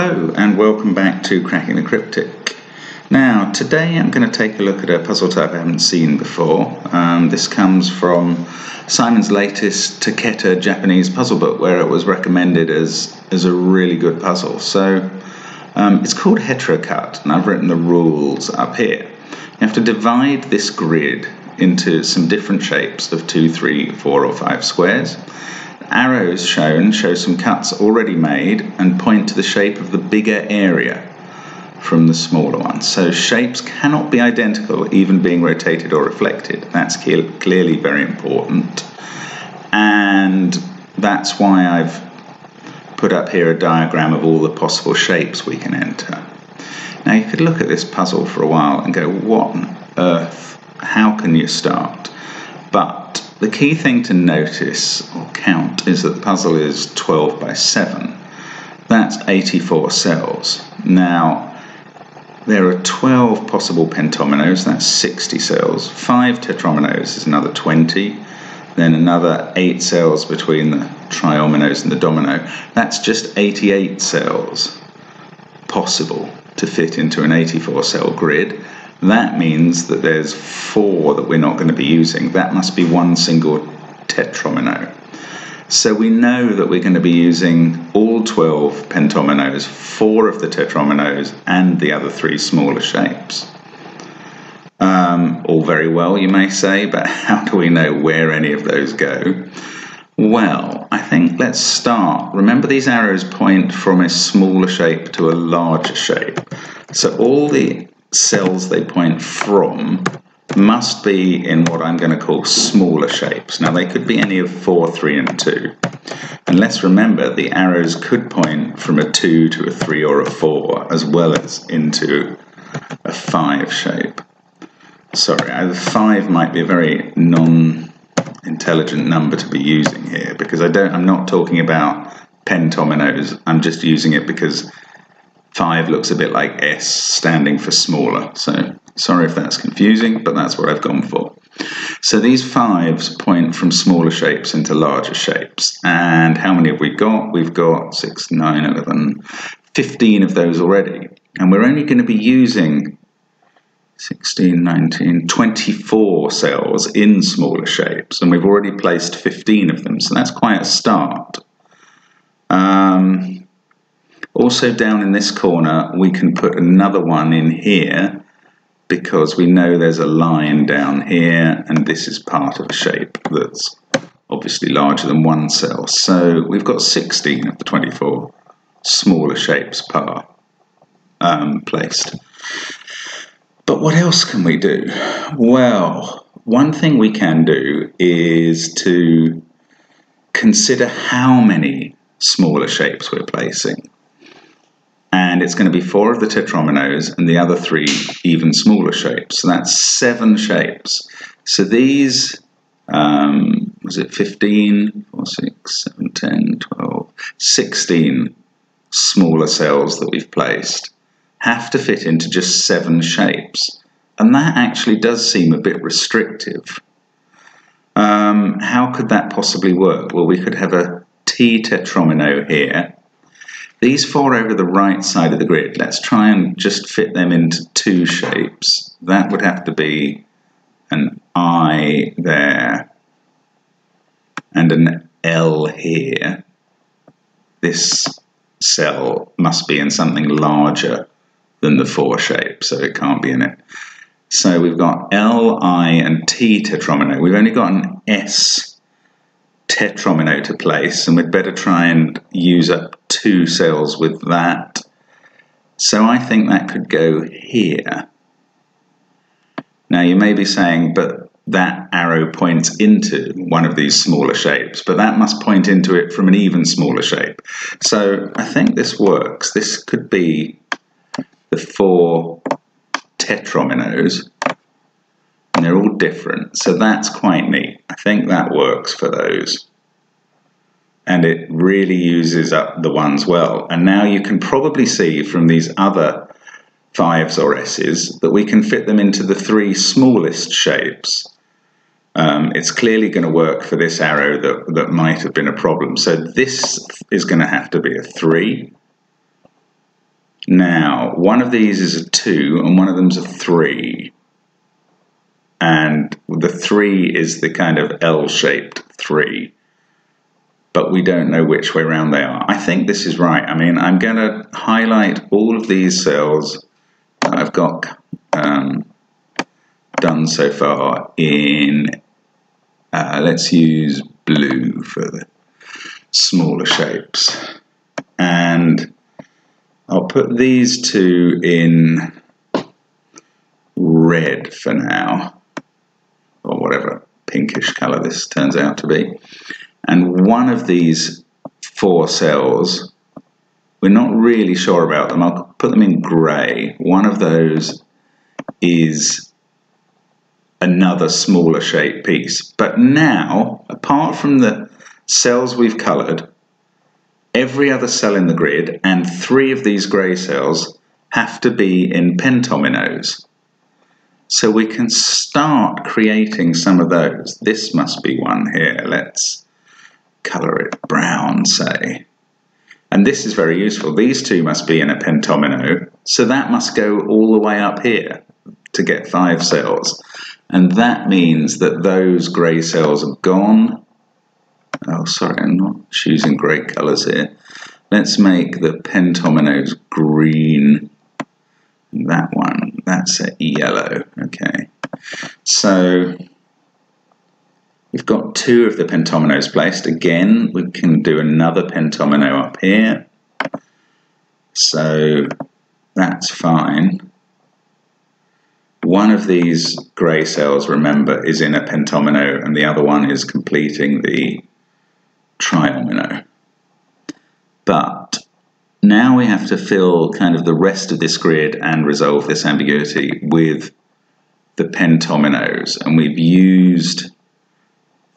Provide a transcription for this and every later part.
Hello and welcome back to Cracking the Cryptic. Now today I'm going to take a look at a puzzle type I haven't seen before. Um, this comes from Simon's latest Toketa Japanese puzzle book where it was recommended as, as a really good puzzle. So um, it's called Heterocut and I've written the rules up here. You have to divide this grid into some different shapes of two, three, four or five squares arrows shown show some cuts already made and point to the shape of the bigger area from the smaller one. So shapes cannot be identical even being rotated or reflected. That's clearly very important. And that's why I've put up here a diagram of all the possible shapes we can enter. Now you could look at this puzzle for a while and go, what on earth, how can you start? But the key thing to notice or count is that the puzzle is 12 by 7. That's 84 cells. Now, there are 12 possible pentominoes, that's 60 cells. 5 tetrominoes is another 20. Then another 8 cells between the triominoes and the domino. That's just 88 cells possible to fit into an 84 cell grid. That means that there's four that we're not going to be using. That must be one single tetromino. So we know that we're going to be using all 12 pentominoes, four of the tetrominoes, and the other three smaller shapes. Um, all very well, you may say, but how do we know where any of those go? Well, I think let's start. Remember, these arrows point from a smaller shape to a larger shape. So all the cells they point from must be in what I'm going to call smaller shapes. Now they could be any of 4, 3 and 2. And let's remember the arrows could point from a 2 to a 3 or a 4 as well as into a 5 shape. Sorry, a 5 might be a very non-intelligent number to be using here because I don't I'm not talking about pentominoes. I'm just using it because 5 looks a bit like S standing for smaller. So sorry if that's confusing, but that's what I've gone for. So these 5s point from smaller shapes into larger shapes. And how many have we got? We've got 6, 9, 11, 15 of those already. And we're only going to be using 16, 19, 24 cells in smaller shapes. And we've already placed 15 of them. So that's quite a start. Um, also down in this corner, we can put another one in here because we know there's a line down here and this is part of a shape that's obviously larger than one cell. So we've got 16 of the 24 smaller shapes per um, placed. But what else can we do? Well, one thing we can do is to consider how many smaller shapes we're placing and it's going to be four of the tetrominoes and the other three even smaller shapes. So that's seven shapes. So these, um, was it 15, 4, 6, 7, 10, 12, 16 smaller cells that we've placed have to fit into just seven shapes. And that actually does seem a bit restrictive. Um, how could that possibly work? Well, we could have a T tetromino here, these four over the right side of the grid, let's try and just fit them into two shapes. That would have to be an I there and an L here. This cell must be in something larger than the four shape, so it can't be in it. So we've got L, I, and T tetromino. We've only got an S tetromino to place, and we'd better try and use up two cells with that. So I think that could go here. Now you may be saying, but that arrow points into one of these smaller shapes, but that must point into it from an even smaller shape. So I think this works. This could be the four tetrominoes, and they're all different. So that's quite neat. I think that works for those and it really uses up the ones well. And now you can probably see from these other fives or s's that we can fit them into the three smallest shapes. Um, it's clearly going to work for this arrow that, that might have been a problem. So this is going to have to be a 3. Now, one of these is a 2 and one of them's a 3. And the 3 is the kind of L-shaped 3. But we don't know which way around they are. I think this is right. I mean, I'm going to highlight all of these cells that I've got um, done so far in, uh, let's use blue for the smaller shapes. And I'll put these two in red for now, pinkish colour this turns out to be. And one of these four cells, we're not really sure about them. I'll put them in grey. One of those is another smaller shape piece. But now, apart from the cells we've coloured, every other cell in the grid and three of these grey cells have to be in pentominoes. So we can start creating some of those. This must be one here. Let's colour it brown, say. And this is very useful. These two must be in a pentomino, so that must go all the way up here to get five cells. And that means that those grey cells are gone. Oh, sorry, I'm not choosing great colours here. Let's make the pentominoes green. That one, that's a yellow, okay. So we've got two of the pentominoes placed. Again, we can do another pentomino up here. So that's fine. One of these grey cells, remember, is in a pentomino and the other one is completing the triomino. But now we have to fill kind of the rest of this grid and resolve this ambiguity with the pentominoes. And we've used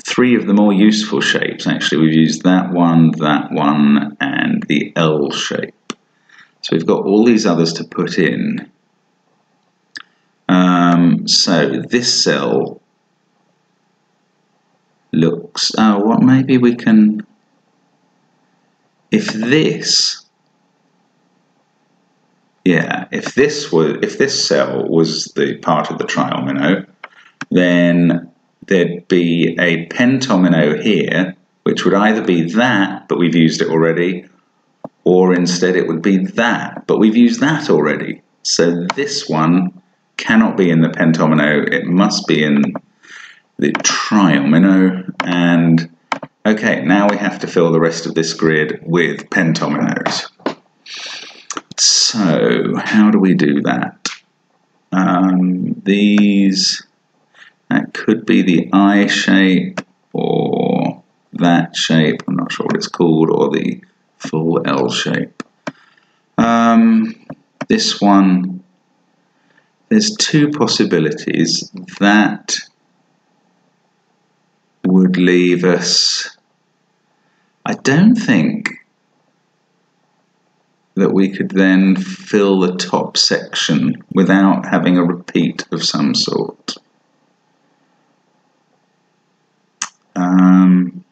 three of the more useful shapes, actually. We've used that one, that one, and the L shape. So we've got all these others to put in. Um, so this cell looks, oh, what maybe we can, if this, yeah, if this was, if this cell was the part of the triomino, then there'd be a pentomino here, which would either be that, but we've used it already, or instead it would be that, but we've used that already. So this one cannot be in the pentomino, it must be in the triomino, and okay, now we have to fill the rest of this grid with pentominoes. So, how do we do that? Um, these, that could be the eye shape, or that shape, I'm not sure what it's called, or the full L shape. Um, this one there's two possibilities that would leave us. I don't think that we could then fill the top section without having a repeat of some sort. Um,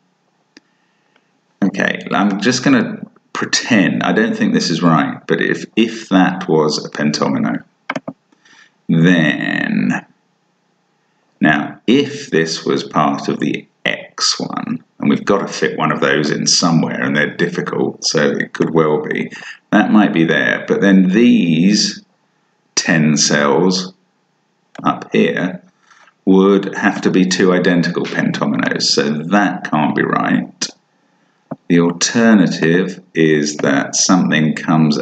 okay, I'm just going to pretend, I don't think this is right, but if, if that was a pentomino, then, now, if this was part of the X one, and we've got to fit one of those in somewhere, and they're difficult, so it could well be, that might be there. But then these 10 cells up here would have to be two identical pentominoes, so that can't be right. The alternative is that something comes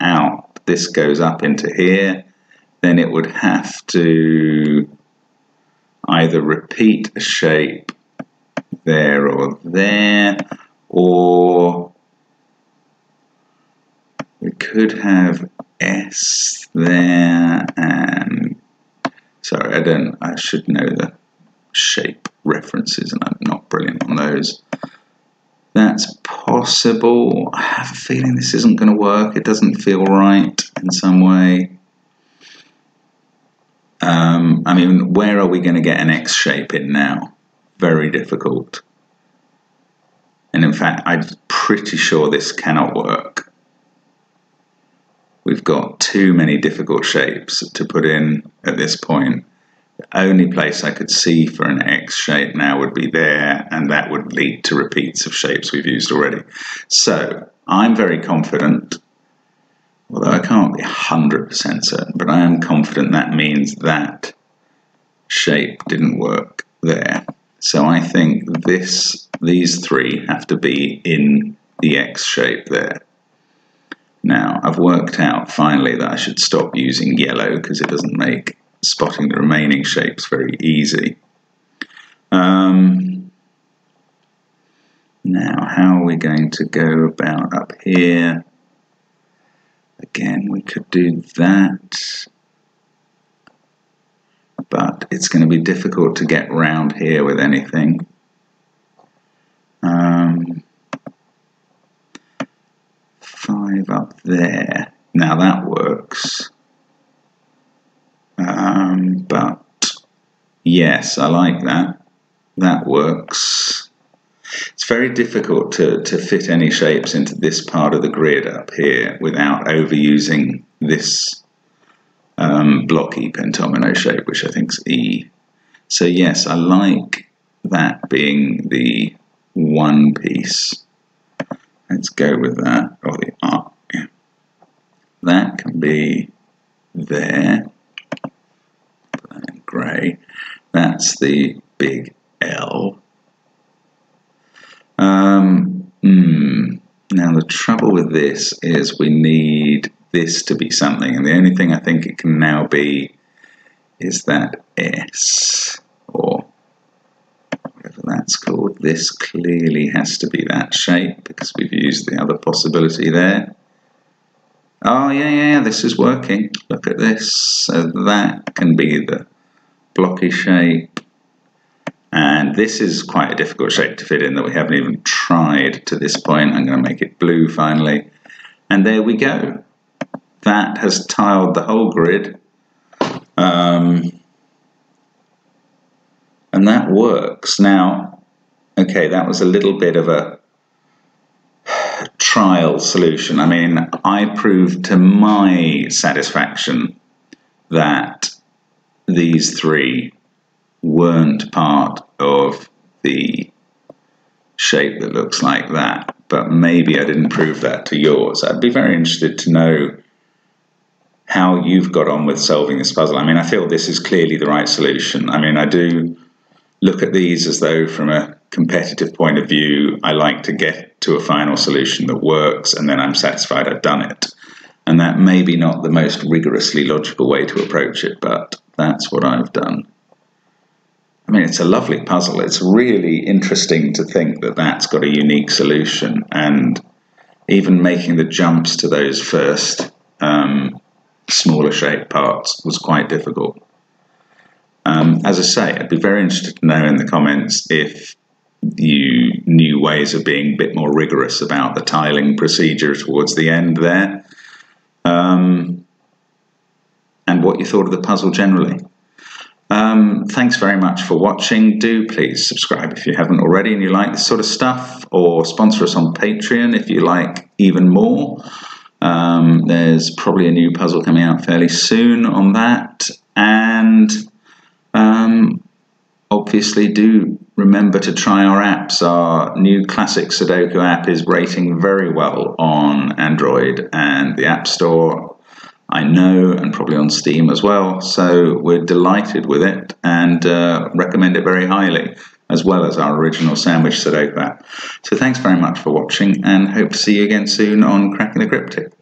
out, this goes up into here, then it would have to either repeat a shape there or there, or we could have S there and sorry, I don't, I should know the shape references and I'm not brilliant on those. That's possible. I have a feeling this isn't going to work. It doesn't feel right in some way. Um, I mean, where are we going to get an X shape in now? Very difficult. And in fact, I'm pretty sure this cannot work. We've got too many difficult shapes to put in at this point. The only place I could see for an X shape now would be there, and that would lead to repeats of shapes we've used already. So I'm very confident, although I can't be 100% certain, but I am confident that means that shape didn't work there. So I think this, these three have to be in the X shape there. Now, I've worked out finally that I should stop using yellow because it doesn't make spotting the remaining shapes very easy. Um, now, how are we going to go about up here? Again, we could do that, but it's going to be difficult to get round here with anything. Um, five up there. Now that works. Um, but yes, I like that. That works. It's very difficult to, to fit any shapes into this part of the grid up here without overusing this um, blocky pentomino shape, which I think is E. So yes, I like that being the one piece. Let's go with that, or the arc. Yeah. That can be there, grey. That's the big L. Um, hmm. Now the trouble with this is we need this to be something, and the only thing I think it can now be is that S, or whatever that's called. This clearly has to be that shape because we've used the other possibility there. Oh, yeah, yeah, this is working. Look at this. So that can be the blocky shape. And this is quite a difficult shape to fit in that we haven't even tried to this point. I'm going to make it blue finally. And there we go. That has tiled the whole grid. Um, and that works. Now, okay, that was a little bit of a trial solution. I mean, I proved to my satisfaction that these three weren't part of the shape that looks like that, but maybe I didn't prove that to yours. I'd be very interested to know how you've got on with solving this puzzle. I mean, I feel this is clearly the right solution. I mean, I do look at these as though, from a competitive point of view, I like to get to a final solution that works and then I'm satisfied I've done it. And that may be not the most rigorously logical way to approach it, but that's what I've done. I mean, it's a lovely puzzle. It's really interesting to think that that's got a unique solution, and even making the jumps to those first um, smaller shape parts was quite difficult. Um, as I say, I'd be very interested to know in the comments if you new ways of being a bit more rigorous about the tiling procedure towards the end there. Um, and what you thought of the puzzle generally. Um, thanks very much for watching. Do please subscribe if you haven't already and you like this sort of stuff, or sponsor us on Patreon if you like even more. Um, there's probably a new puzzle coming out fairly soon on that. And um, obviously, do remember to try our apps. Our new classic Sudoku app is rating very well on Android and the App Store I know, and probably on Steam as well. So we're delighted with it and uh, recommend it very highly, as well as our original Sandwich Sudoku app. So thanks very much for watching, and hope to see you again soon on Cracking the Cryptic.